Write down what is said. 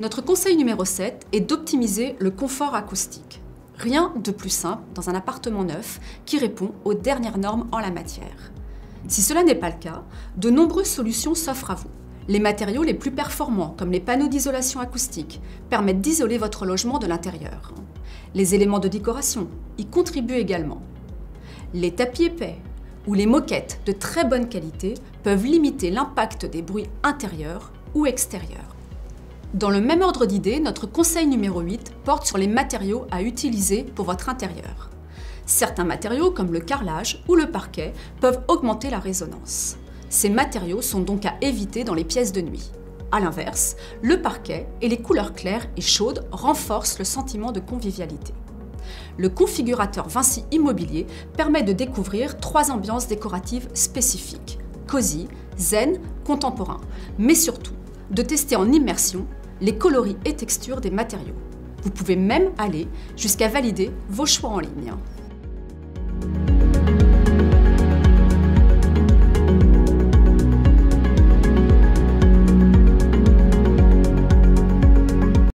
Notre conseil numéro 7 est d'optimiser le confort acoustique. Rien de plus simple dans un appartement neuf qui répond aux dernières normes en la matière. Si cela n'est pas le cas, de nombreuses solutions s'offrent à vous. Les matériaux les plus performants, comme les panneaux d'isolation acoustique, permettent d'isoler votre logement de l'intérieur. Les éléments de décoration y contribuent également. Les tapis épais ou les moquettes de très bonne qualité peuvent limiter l'impact des bruits intérieurs ou extérieurs. Dans le même ordre d'idées, notre conseil numéro 8 porte sur les matériaux à utiliser pour votre intérieur. Certains matériaux, comme le carrelage ou le parquet, peuvent augmenter la résonance. Ces matériaux sont donc à éviter dans les pièces de nuit. A l'inverse, le parquet et les couleurs claires et chaudes renforcent le sentiment de convivialité. Le configurateur Vinci Immobilier permet de découvrir trois ambiances décoratives spécifiques cosy, zen, contemporain, mais surtout de tester en immersion les coloris et textures des matériaux. Vous pouvez même aller jusqu'à valider vos choix en ligne.